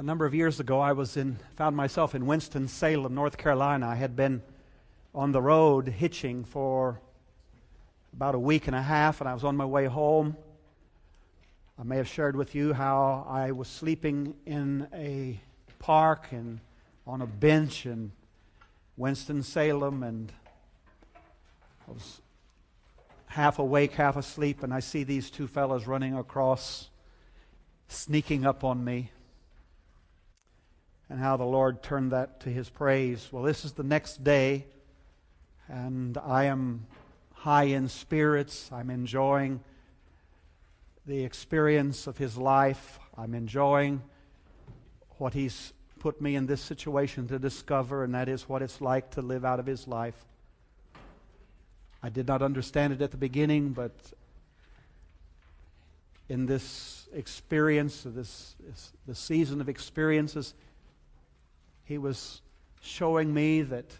A number of years ago, I was in, found myself in Winston-Salem, North Carolina. I had been on the road hitching for about a week and a half, and I was on my way home. I may have shared with you how I was sleeping in a park and on a bench in Winston-Salem, and I was half awake, half asleep, and I see these two fellows running across, sneaking up on me and how the Lord turned that to his praise. Well, this is the next day, and I am high in spirits. I'm enjoying the experience of his life. I'm enjoying what he's put me in this situation to discover, and that is what it's like to live out of his life. I did not understand it at the beginning, but in this experience, this, this the season of experiences, he was showing me that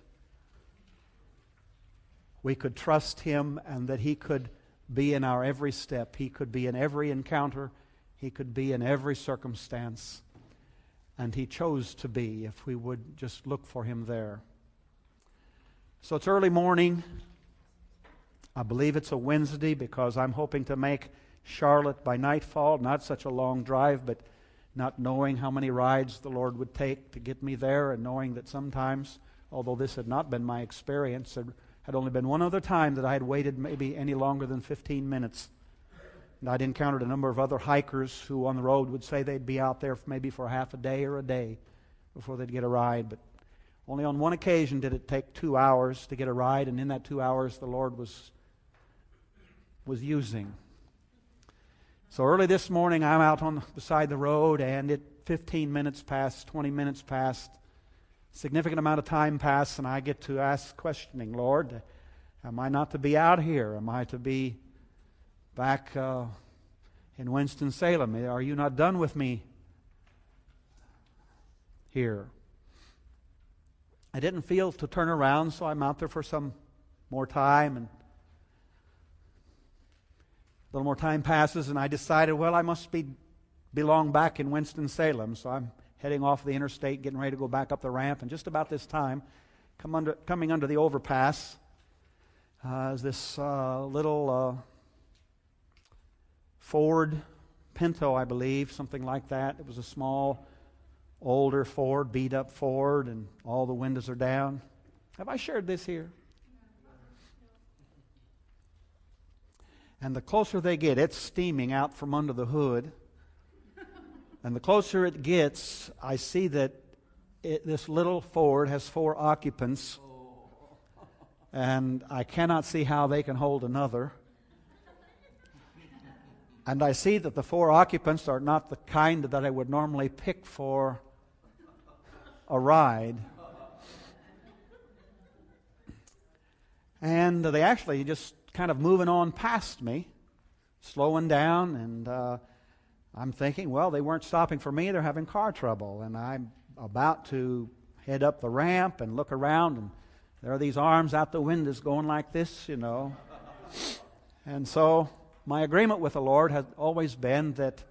we could trust Him and that He could be in our every step. He could be in every encounter. He could be in every circumstance. And He chose to be if we would just look for Him there. So it's early morning. I believe it's a Wednesday because I'm hoping to make Charlotte by nightfall. Not such a long drive, but not knowing how many rides the Lord would take to get me there, and knowing that sometimes, although this had not been my experience, there had only been one other time that I had waited maybe any longer than 15 minutes. And I'd encountered a number of other hikers who on the road would say they'd be out there maybe for half a day or a day before they'd get a ride. But only on one occasion did it take two hours to get a ride, and in that two hours, the Lord was, was using. So early this morning, I'm out on the, beside the road, and it 15 minutes past, 20 minutes past, significant amount of time passed, and I get to ask questioning, Lord, am I not to be out here? Am I to be back uh, in Winston Salem? Are you not done with me here? I didn't feel to turn around, so I'm out there for some more time and a little more time passes, and I decided, well, I must be belong back in Winston-Salem. So I'm heading off the interstate, getting ready to go back up the ramp. And just about this time, come under, coming under the overpass, uh, is this uh, little uh, Ford Pinto, I believe, something like that. It was a small, older Ford, beat up Ford, and all the windows are down. Have I shared this here? And the closer they get, it's steaming out from under the hood. And the closer it gets, I see that it, this little Ford has four occupants. And I cannot see how they can hold another. And I see that the four occupants are not the kind that I would normally pick for a ride. And they actually just kind of moving on past me, slowing down, and uh, I'm thinking, well, they weren't stopping for me, they're having car trouble. And I'm about to head up the ramp and look around, and there are these arms out the windows going like this, you know. And so my agreement with the Lord has always been that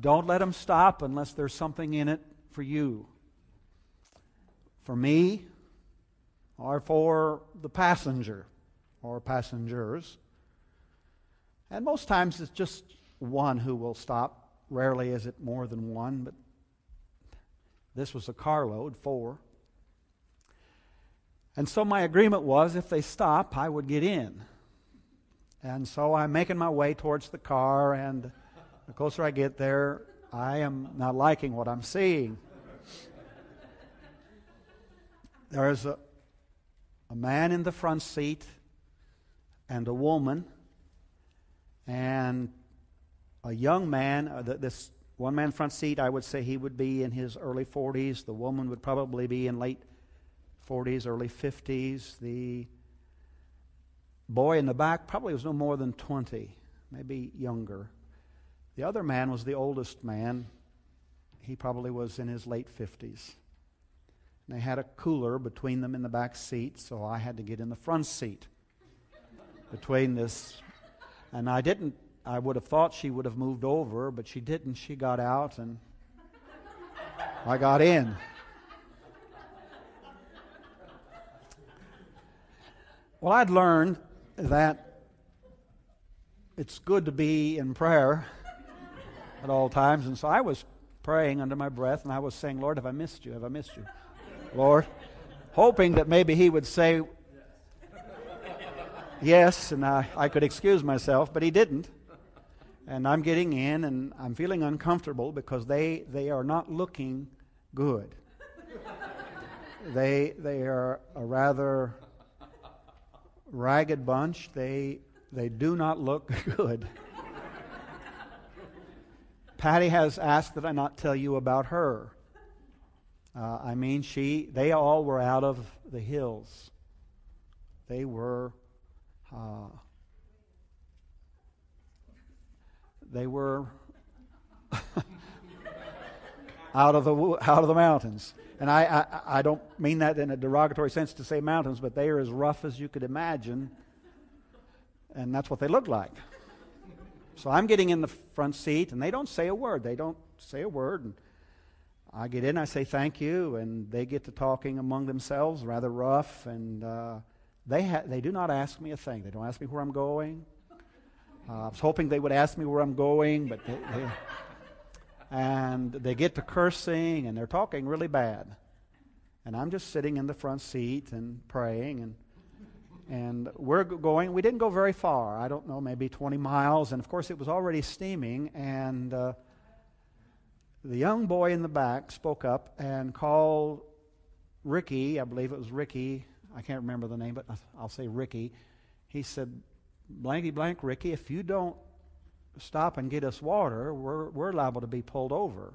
don't let them stop unless there's something in it for you. For me, or for the passenger or passengers. And most times it's just one who will stop. Rarely is it more than one, but this was a carload, four. And so my agreement was if they stop, I would get in. And so I'm making my way towards the car, and the closer I get there, I am not liking what I'm seeing. There's a, a man in the front seat and a woman and a young man. Uh, this one man front seat, I would say he would be in his early 40s. The woman would probably be in late 40s, early 50s. The boy in the back probably was no more than 20, maybe younger. The other man was the oldest man. He probably was in his late 50s. And they had a cooler between them in the back seat, so I had to get in the front seat between this. And I didn't, I would have thought she would have moved over, but she didn't. She got out and. I got in. Well, I'd learned that it's good to be in prayer at all times, and so I was praying under my breath, and I was saying, Lord, have I missed you? Have I missed you? Lord, hoping that maybe He would say yes, and I, I could excuse myself, but He didn't. And I'm getting in, and I'm feeling uncomfortable because they, they are not looking good. they, they are a rather ragged bunch. They, they do not look good. Patty has asked that I not tell you about her. Uh, I mean, she, they all were out of the hills. They were, uh, they were out of the out of the mountains. And I, I, I, don't mean that in a derogatory sense to say mountains, but they are as rough as you could imagine. And that's what they look like. So I'm getting in the front seat, and they don't say a word. They don't say a word. And I get in, I say thank you, and they get to talking among themselves, rather rough. And uh, they, ha- they do not ask me a thing. They don't ask me where I'm going. Uh, I was hoping they would ask me where I'm going, but they, they and they get to cursing and they're talking really bad. And I'm just sitting in the front seat and praying and and we're going we didn't go very far i don't know maybe 20 miles and of course it was already steaming and uh, the young boy in the back spoke up and called ricky i believe it was ricky i can't remember the name but i'll say ricky he said blanky blank ricky if you don't stop and get us water, we're, we're liable to be pulled over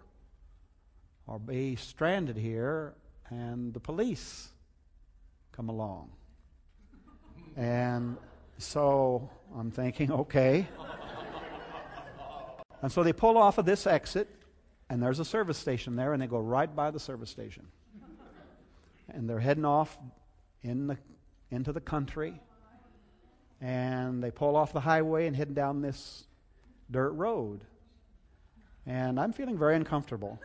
or be stranded here, and the police come along. And so I'm thinking, okay. and so they pull off of this exit, and there's a service station there, and they go right by the service station. And they're heading off in the, into the country, and they pull off the highway and head down this dirt road. And I'm feeling very uncomfortable.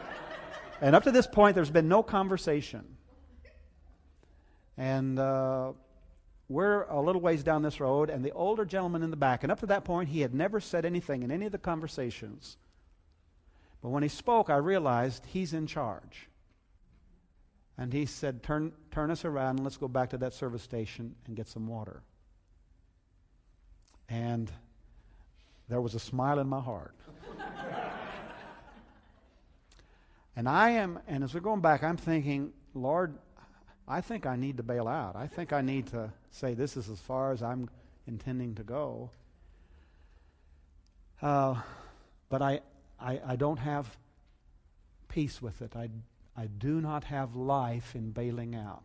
and up to this point, there's been no conversation. And uh, we're a little ways down this road, and the older gentleman in the back, and up to that point, he had never said anything in any of the conversations. But when he spoke, I realized he's in charge. And he said, Turn, turn us around and let's go back to that service station and get some water. And there was a smile in my heart. and I am, and as we're going back, I'm thinking, Lord, I think I need to bail out. I think I need to say this is as far as I'm intending to go. Uh, but I, I, I don't have peace with it. I, I do not have life in bailing out.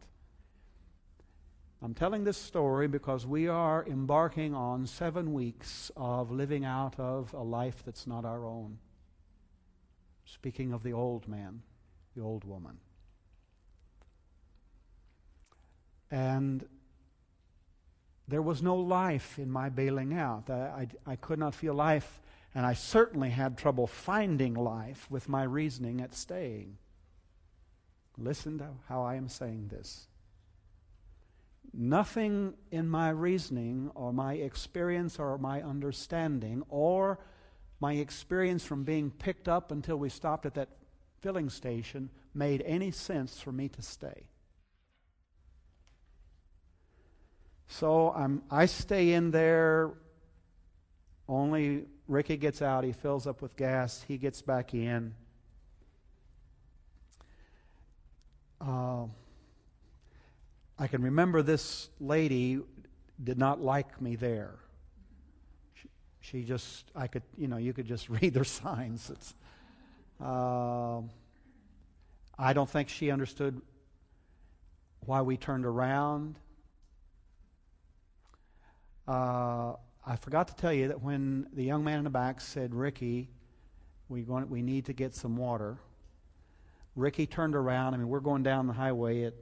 I'm telling this story because we are embarking on seven weeks of living out of a life that's not our own. Speaking of the old man, the old woman. And there was no life in my bailing out. I, I, I, could not feel life, and I certainly had trouble finding life with my reasoning at staying. Listen to how I am saying this. Nothing in my reasoning or my experience or my understanding or my experience from being picked up until we stopped at that filling station made any sense for me to stay. So I'm, I stay in there. Only Ricky gets out. He fills up with gas. He gets back in. Uh, I can remember this lady did not like me there. She, she just, I could, you know, you could just read their signs. It's, uh, I don't think she understood why we turned around. Uh, I forgot to tell you that when the young man in the back said, Ricky, we, going, we need to get some water, Ricky turned around. I mean, we're going down the highway at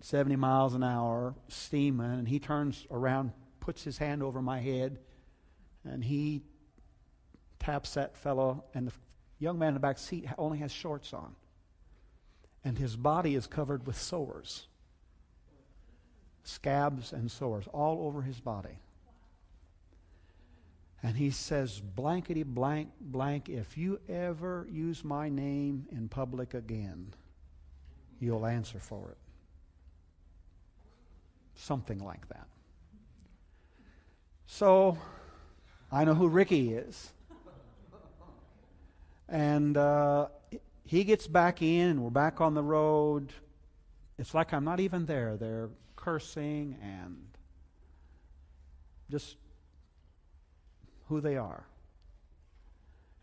70 miles an hour, steaming, and he turns around, puts his hand over my head, and he taps that fellow, and the young man in the back seat only has shorts on. and his body is covered with sores scabs and sores all over his body. And he says, blankety blank blank, if you ever use my name in public again, you'll answer for it. Something like that. So, I know who Ricky is. And uh, he gets back in, and we're back on the road. It's like I'm not even there. They're cursing and just who they are.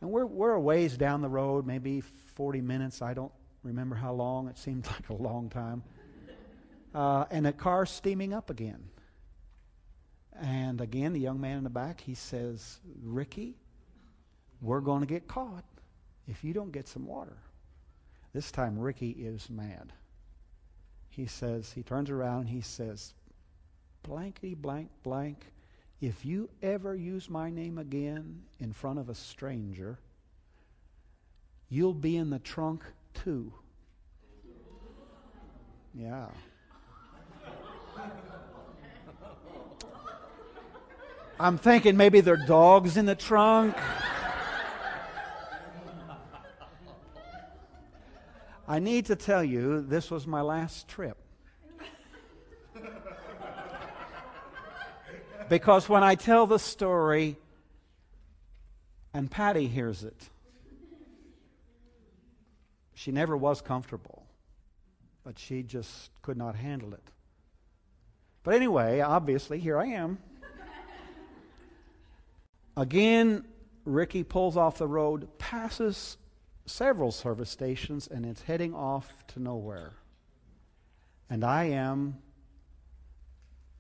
And we're, we're a ways down the road, maybe 40 minutes. I don't remember how long. It seemed like a long time. Uh, and the car's steaming up again. And again, the young man in the back, he says, Ricky, we're going to get caught if you don't get some water. This time, Ricky is mad he says, he turns around and he says, blankety blank blank, if you ever use my name again in front of a stranger, you'll be in the trunk too. Yeah. I'm thinking maybe there are dogs in the trunk. I need to tell you, this was my last trip. Because when I tell the story and Patty hears it, she never was comfortable, but she just could not handle it. But anyway, obviously, here I am. Again, Ricky pulls off the road, passes several service stations and it's heading off to nowhere. And I am,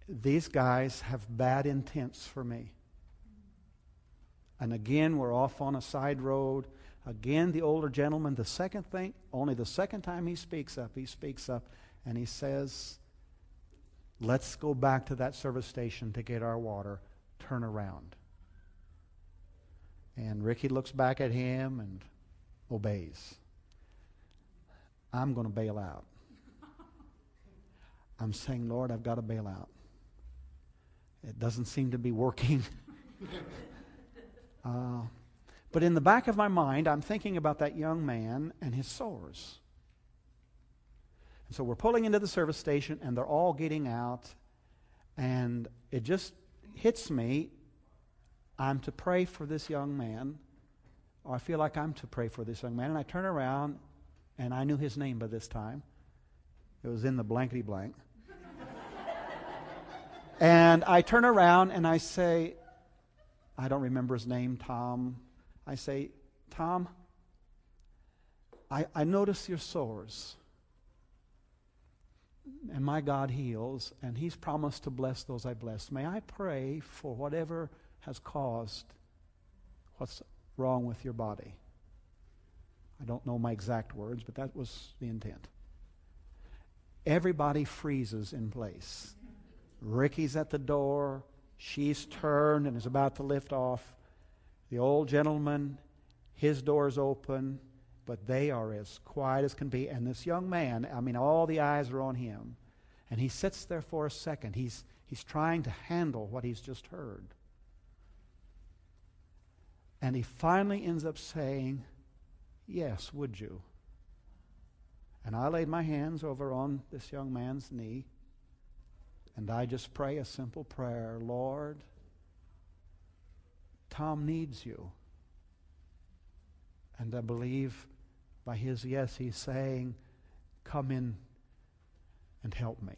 these guys have bad intents for me. And again, we're off on a side road. Again, the older gentleman, the second thing, only the second time he speaks up, he speaks up and he says, Let's go back to that service station to get our water. Turn around. And Ricky looks back at him and obeys. I'm going to bail out. I'm saying, Lord, I've got to bail out. It doesn't seem to be working. uh, but in the back of my mind, I'm thinking about that young man and his sores. And so we're pulling into the service station, and they're all getting out. And it just hits me I'm to pray for this young man or I feel like I'm to pray for this young man. And I turn around, and I knew his name by this time. It was in the blankety blank. And I turn around and I say, I don't remember his name, Tom. I say, Tom, I, I notice your sores. And my God heals, and He's promised to bless those I bless. May I pray for whatever has caused what's wrong with your body. I don't know my exact words, but that was the intent. Everybody freezes in place. Ricky's at the door. She's turned and is about to lift off. The old gentleman, his door's open, but they are as quiet as can be. And this young man, I mean, all the eyes are on him. And he sits there for a second. He's, he's trying to handle what he's just heard. And he finally ends up saying, Yes, would you? And I laid my hands over on this young man's knee, and I just pray a simple prayer Lord, Tom needs you. And I believe by his yes, he's saying, Come in and help me.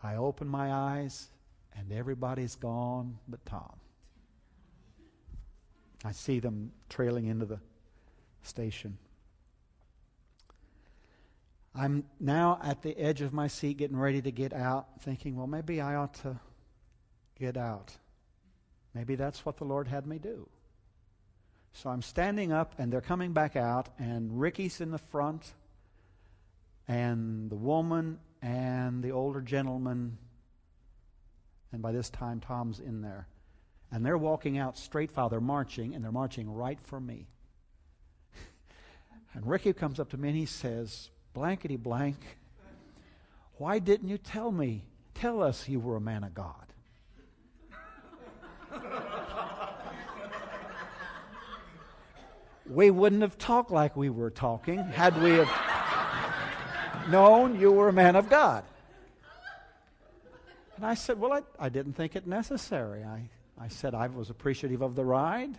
I open my eyes, and everybody's gone but Tom. I see them trailing into the station. I'm now at the edge of my seat, getting ready to get out, thinking, well, maybe I ought to get out. Maybe that's what the Lord had me do. So I'm standing up, and they're coming back out, and Ricky's in the front, and the woman and the older gentleman, and by this time, Tom's in there. And they're walking out straight file. They're marching, and they're marching right for me. And Ricky comes up to me and he says, blankety blank, why didn't you tell me, tell us you were a man of God? we wouldn't have talked like we were talking had we have known you were a man of God. And I said, Well, I, I didn't think it necessary. I, I said I was appreciative of the ride.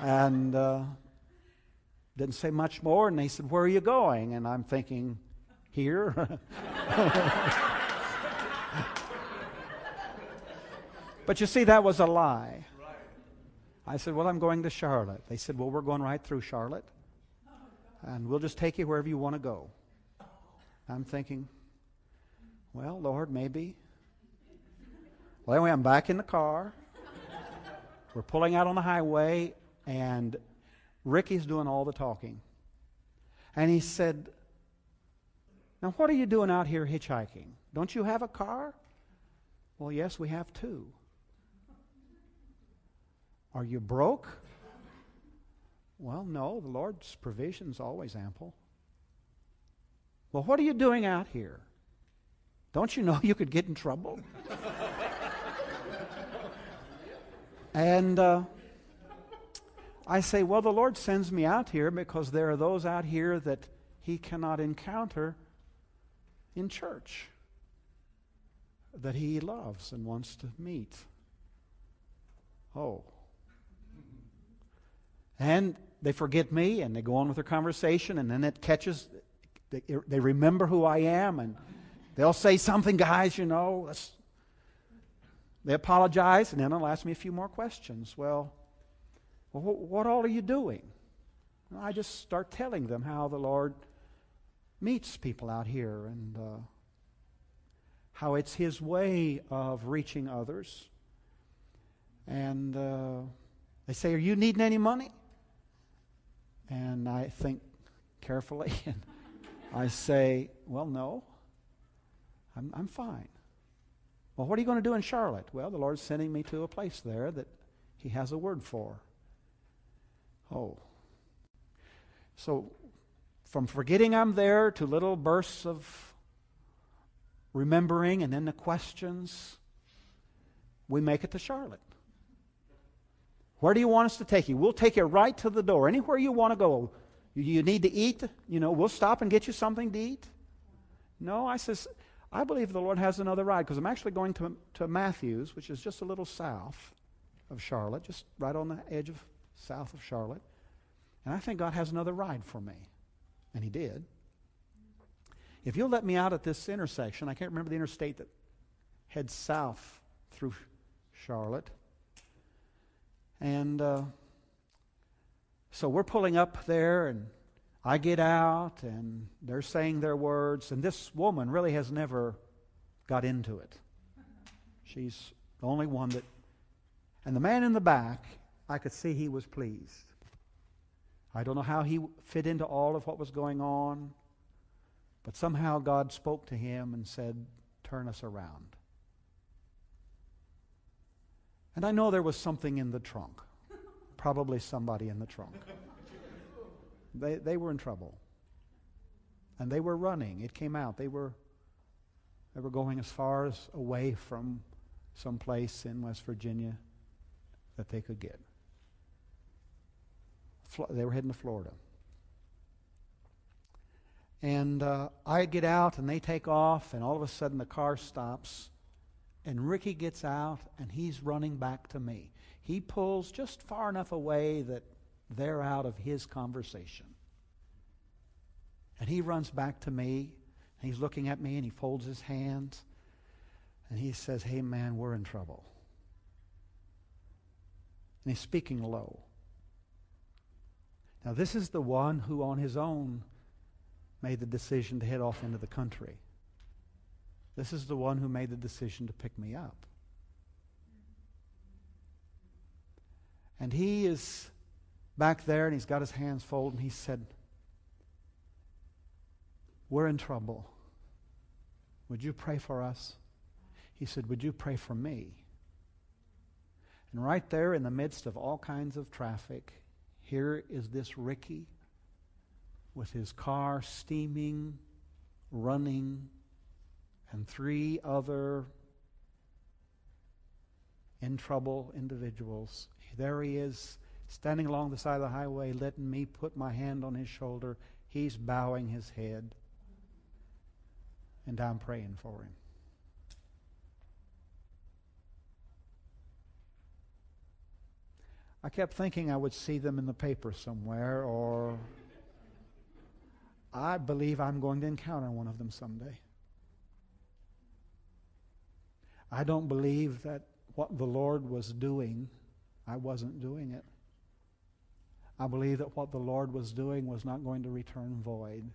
and uh, didn't say much more. And they said, Where are you going? And I'm thinking, Here. but you see, that was a lie. I said, Well, I'm going to Charlotte. They said, Well, we're going right through Charlotte. And we'll just take you wherever you want to go. I'm thinking, Well, Lord, maybe. Well, anyway, I'm back in the car. We're pulling out on the highway, and Ricky's doing all the talking. And he said, Now, what are you doing out here hitchhiking? Don't you have a car? Well, yes, we have two. Are you broke? Well, no, the Lord's provision is always ample. Well, what are you doing out here? Don't you know you could get in trouble? and uh, I say, well, the Lord sends me out here because there are those out here that He cannot encounter in church that He loves and wants to meet. Oh. And they forget me and they go on with their conversation, and then it catches, they, they remember who I am, and they'll say something, guys, you know. They apologize, and then they'll ask me a few more questions. Well, well what all are you doing? Well, I just start telling them how the Lord meets people out here and uh, how it's His way of reaching others. And uh, they say, Are you needing any money? And I think carefully and I say, Well, no, I'm, I'm fine. Well, what are you going to do in Charlotte? Well, the Lord's sending me to a place there that He has a word for. Oh. So, from forgetting I'm there to little bursts of remembering and then the questions, we make it to Charlotte. Where do you want us to take you? We'll take you right to the door. Anywhere you want to go. You need to eat, you know, we'll stop and get you something to eat. No, I says, I believe the Lord has another ride because I'm actually going to, to Matthews, which is just a little south of Charlotte, just right on the edge of south of Charlotte. And I think God has another ride for me. And He did. If you'll let me out at this intersection, I can't remember the interstate that heads south through Charlotte. And uh, so we're pulling up there, and I get out, and they're saying their words. And this woman really has never got into it. She's the only one that. And the man in the back, I could see he was pleased. I don't know how he fit into all of what was going on, but somehow God spoke to him and said, Turn us around. And I know there was something in the trunk. Probably somebody in the trunk. They, they were in trouble. And they were running. It came out. They were, they were going as far as away from some place in West Virginia that they could get. They were heading to Florida. And uh, I get out and they take off, and all of a sudden the car stops. And Ricky gets out and he's running back to me. He pulls just far enough away that they're out of his conversation. And he runs back to me and he's looking at me and he folds his hands and he says, Hey man, we're in trouble. And he's speaking low. Now, this is the one who on his own made the decision to head off into the country. This is the one who made the decision to pick me up. And he is back there and he's got his hands folded and he said, We're in trouble. Would you pray for us? He said, Would you pray for me? And right there in the midst of all kinds of traffic, Here is this Ricky with his car steaming, running, and three other in trouble individuals. There he is, standing along the side of the highway, letting me put my hand on his shoulder. He's bowing his head, and I'm praying for him. I kept thinking I would see them in the paper somewhere, or I believe I'm going to encounter one of them someday. I don't believe that what the Lord was doing, I wasn't doing it. I believe that what the Lord was doing was not going to return void.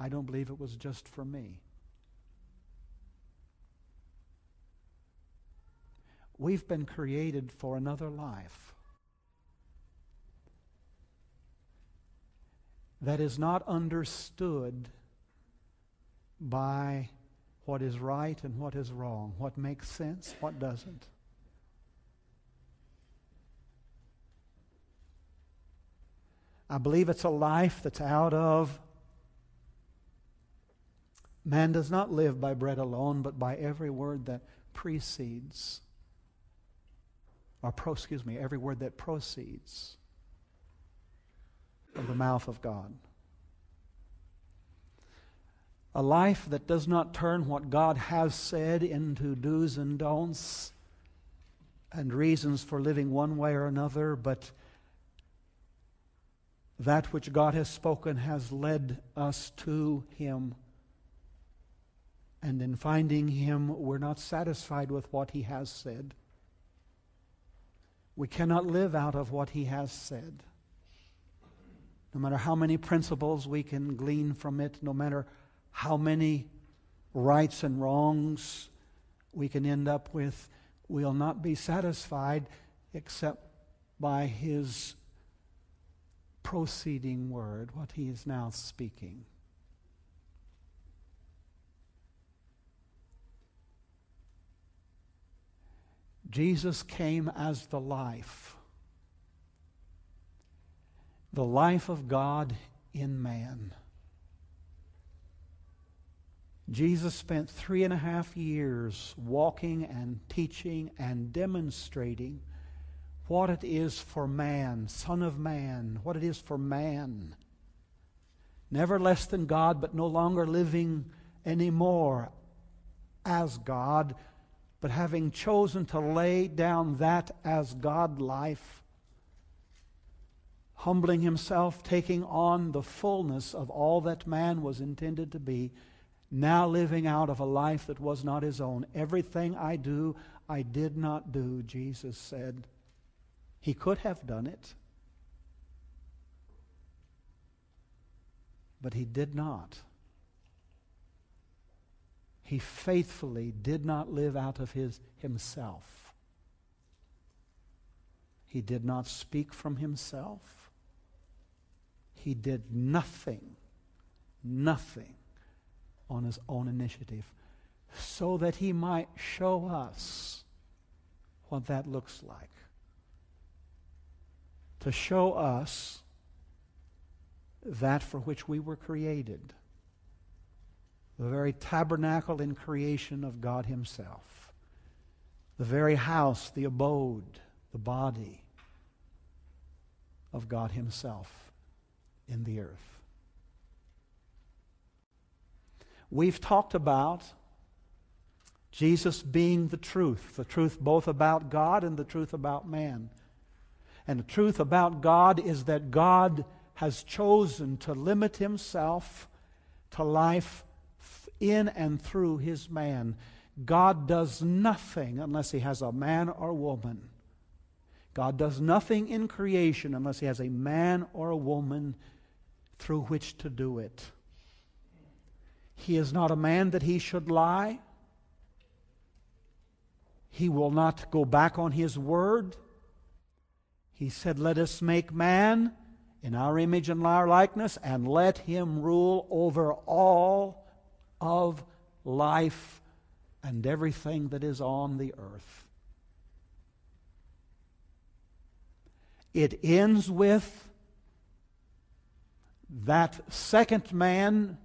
I don't believe it was just for me. We've been created for another life that is not understood by what is right and what is wrong, what makes sense, what doesn't. I believe it's a life that's out of man does not live by bread alone, but by every word that precedes, or pro, excuse me, every word that proceeds from the mouth of God. A life that does not turn what God has said into do's and don'ts and reasons for living one way or another, but that which God has spoken has led us to Him. And in finding Him, we're not satisfied with what He has said. We cannot live out of what He has said. No matter how many principles we can glean from it, no matter how many rights and wrongs we can end up with, we'll not be satisfied except by His proceeding word, what he is now speaking. Jesus came as the life, the life of God in man. Jesus spent three and a half years walking and teaching and demonstrating what it is for man, Son of Man, what it is for man. Never less than God, but no longer living anymore as God, but having chosen to lay down that as God life, humbling himself, taking on the fullness of all that man was intended to be, now living out of a life that was not his own. Everything I do, I did not do, Jesus said. He could have done it, but he did not. He faithfully did not live out of his himself. He did not speak from himself. He did nothing, nothing on his own initiative so that he might show us what that looks like. To show us that for which we were created the very tabernacle in creation of God Himself, the very house, the abode, the body of God Himself in the earth. We've talked about Jesus being the truth, the truth both about God and the truth about man. And the truth about God is that God has chosen to limit himself to life in and through his man. God does nothing unless he has a man or woman. God does nothing in creation unless he has a man or a woman through which to do it. He is not a man that he should lie. He will not go back on his word. He said, Let us make man in our image and our likeness, and let him rule over all of life and everything that is on the earth. It ends with that second man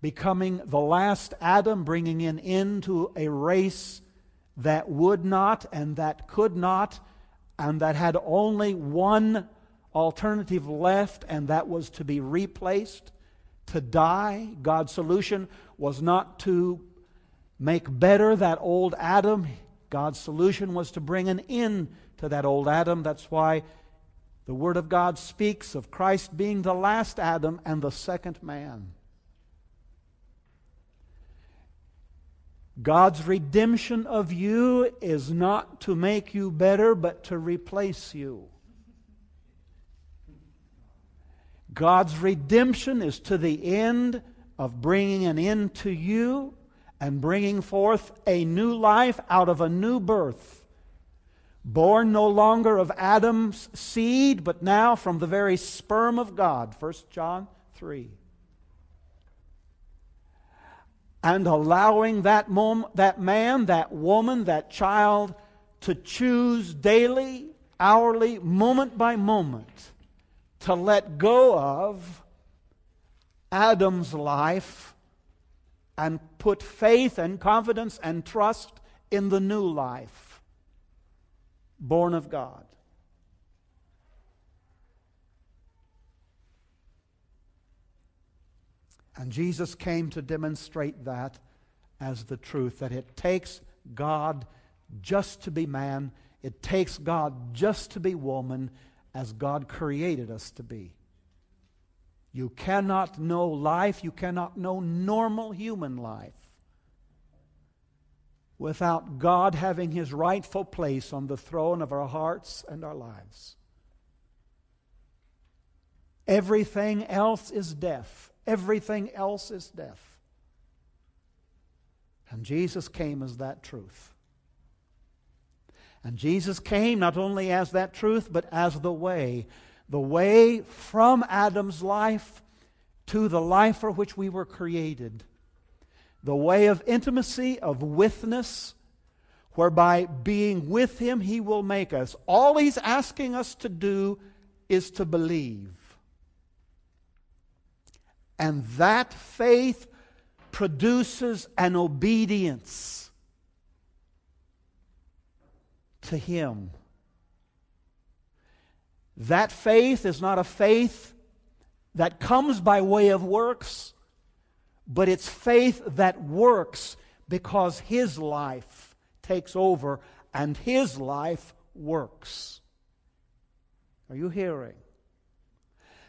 becoming the last Adam, bringing an end to a race that would not and that could not, and that had only one alternative left, and that was to be replaced, to die. God's solution was not to make better that old Adam. God's solution was to bring an end to that old Adam. That's why the Word of God speaks of Christ being the last Adam and the second man. God's redemption of you is not to make you better, but to replace you. God's redemption is to the end of bringing an end to you and bringing forth a new life out of a new birth. Born no longer of Adam's seed, but now from the very sperm of God. 1 John 3 and allowing that, mom, that man, that woman, that child to choose daily, hourly, moment by moment to let go of Adam's life and put faith and confidence and trust in the new life born of God. And Jesus came to demonstrate that as the truth that it takes God just to be man, it takes God just to be woman as God created us to be. You cannot know life, you cannot know normal human life without God having his rightful place on the throne of our hearts and our lives. Everything else is death. Everything else is death. And Jesus came as that truth. And Jesus came not only as that truth, but as the way. The way from Adam's life to the life for which we were created. The way of intimacy, of witness, whereby being with Him, He will make us. All He's asking us to do is to believe. And that faith produces an obedience to Him. That faith is not a faith that comes by way of works, but it's faith that works because His life takes over and His life works. Are you hearing?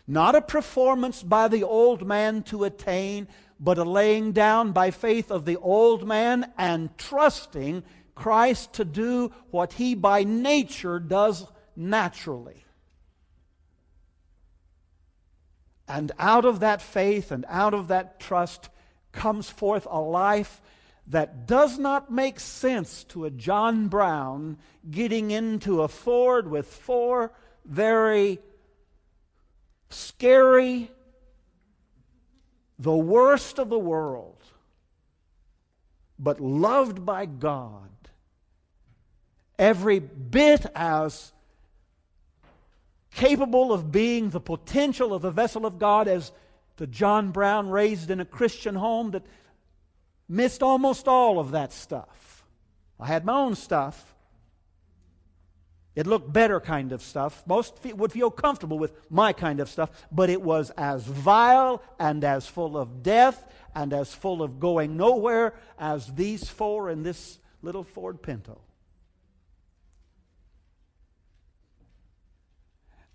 Not a performance by the old man to attain, but a laying down by faith of the old man and trusting Christ to do what he by nature does naturally. And out of that faith and out of that trust comes forth a life that does not make sense to a John Brown getting into a Ford with four very scary, the worst of the world, but loved by God, every bit as capable of being the potential of the vessel of God as the John Brown raised in a Christian home that missed almost all of that stuff. I had my own stuff, it looked better kind of stuff. Most would feel comfortable with my kind of stuff, but it was as vile and as full of death and as full of going nowhere as these four in this little Ford Pinto.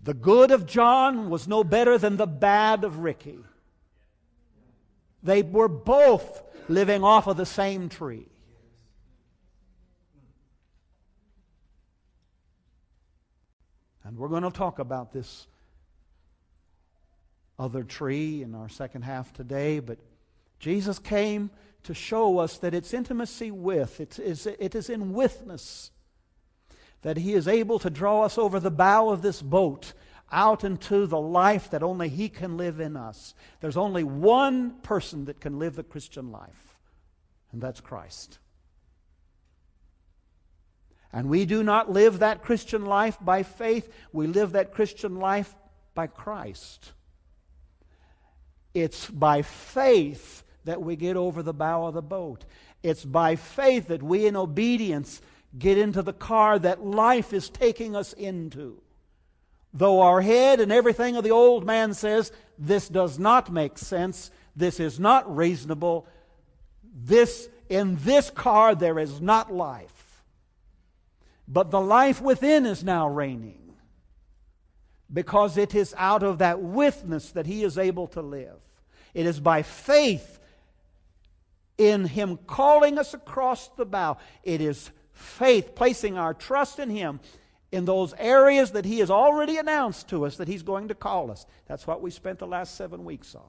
The good of John was no better than the bad of Ricky. They were both living off of the same tree. And we're going to talk about this other tree in our second half today, but Jesus came to show us that it's intimacy with, it is, it is in witness that He is able to draw us over the bow of this boat out into the life that only He can live in us. There's only one person that can live the Christian life, and that's Christ. And we do not live that Christian life by faith. We live that Christian life by Christ. It's by faith that we get over the bow of the boat. It's by faith that we, in obedience, get into the car that life is taking us into. Though our head and everything of the old man says, this does not make sense, this is not reasonable, this, in this car there is not life. But the life within is now reigning because it is out of that witness that he is able to live. It is by faith in him calling us across the bow. It is faith, placing our trust in him in those areas that he has already announced to us that he's going to call us. That's what we spent the last seven weeks on.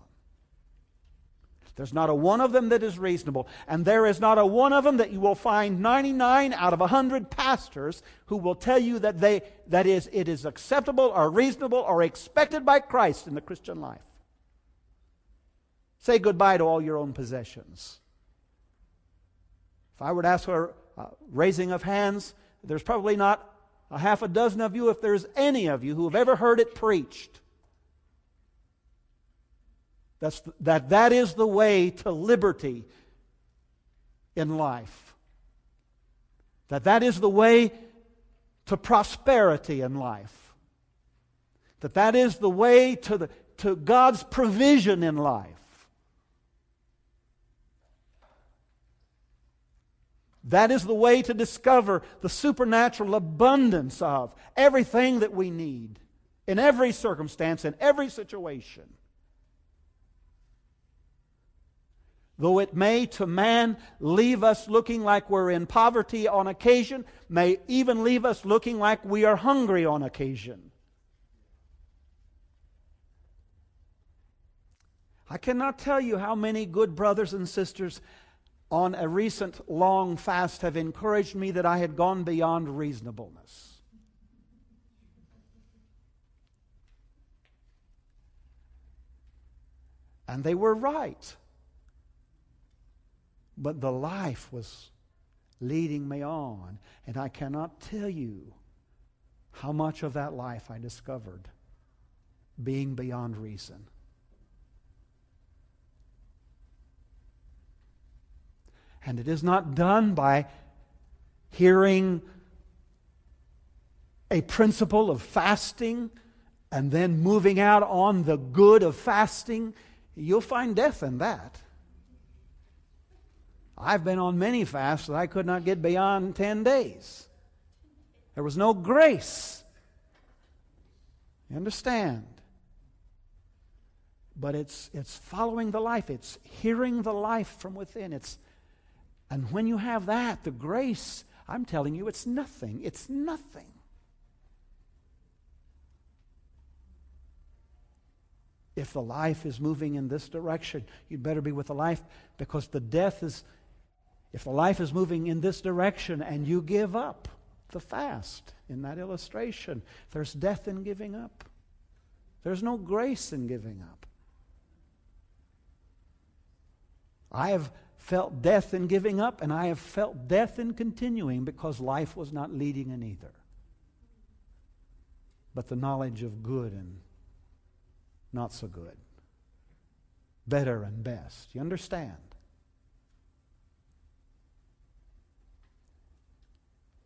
There's not a one of them that is reasonable. And there is not a one of them that you will find 99 out of 100 pastors who will tell you that, they, that is, it is acceptable or reasonable or expected by Christ in the Christian life. Say goodbye to all your own possessions. If I were to ask for a raising of hands, there's probably not a half a dozen of you, if there's any of you who have ever heard it preached that's, that that is the way to liberty in life. That that is the way to prosperity in life. That that is the way to, the, to God's provision in life. That is the way to discover the supernatural abundance of everything that we need in every circumstance, in every situation. Though it may to man leave us looking like we're in poverty on occasion, may even leave us looking like we are hungry on occasion. I cannot tell you how many good brothers and sisters on a recent long fast have encouraged me that I had gone beyond reasonableness. And they were right. But the life was leading me on. And I cannot tell you how much of that life I discovered being beyond reason. And it is not done by hearing a principle of fasting and then moving out on the good of fasting. You'll find death in that. I've been on many fasts that I could not get beyond 10 days. There was no grace. You understand? But it's, it's following the life, it's hearing the life from within. It's, and when you have that, the grace, I'm telling you, it's nothing. It's nothing. If the life is moving in this direction, you'd better be with the life because the death is if the life is moving in this direction and you give up the fast in that illustration, there's death in giving up. There's no grace in giving up. I have felt death in giving up, and I have felt death in continuing because life was not leading in either. But the knowledge of good and not so good, better and best. You understand?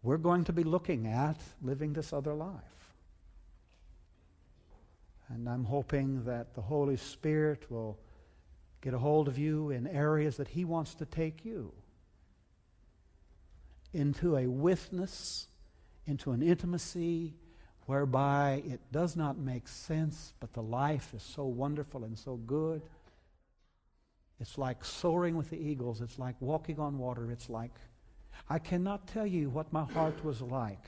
we're going to be looking at living this other life. And I'm hoping that the Holy Spirit will get a hold of you in areas that He wants to take you into a witness, into an intimacy whereby it does not make sense, but the life is so wonderful and so good. It's like soaring with the eagles. It's like walking on water. It's like I cannot tell you what my heart was like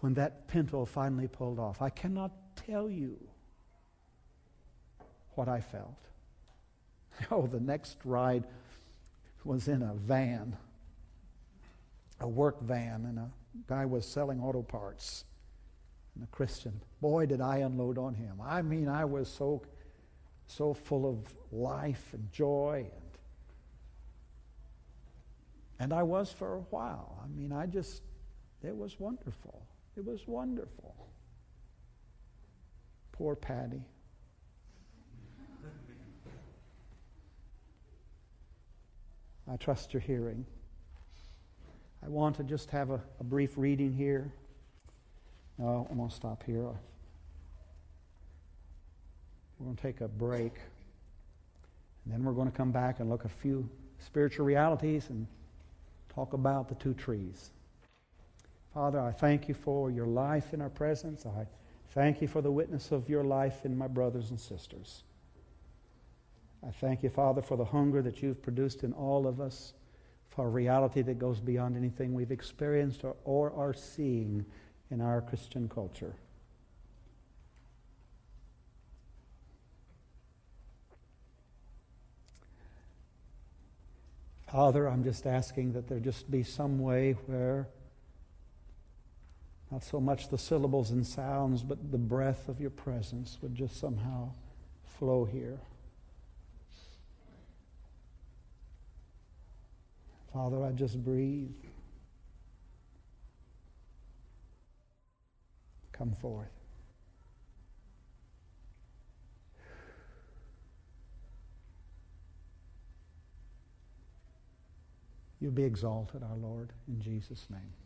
when that pinto finally pulled off. I cannot tell you what I felt. Oh, the next ride was in a van, a work van, and a guy was selling auto parts. And a Christian. Boy, did I unload on him. I mean, I was so, so full of life and joy and I was for a while. I mean, I just, it was wonderful. It was wonderful. Poor Patty. I trust you're hearing. I want to just have a, a brief reading here. No, I'm going to stop here. We're going to take a break. And then we're going to come back and look at a few spiritual realities and talk about the two trees. Father, I thank you for your life in our presence. I thank you for the witness of your life in my brothers and sisters. I thank you, Father, for the hunger that you've produced in all of us, for a reality that goes beyond anything we've experienced or, or are seeing in our Christian culture. Father, I'm just asking that there just be some way where not so much the syllables and sounds, but the breath of your presence would just somehow flow here. Father, I just breathe. Come forth. You be exalted, our Lord, in Jesus' name.